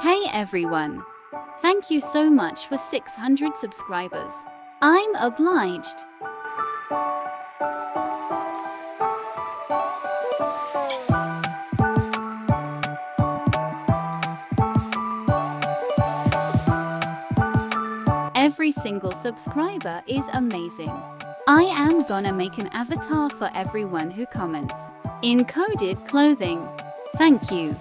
Hey everyone! Thank you so much for 600 subscribers. I'm obliged. Every single subscriber is amazing. I am gonna make an avatar for everyone who comments. Encoded clothing. Thank you.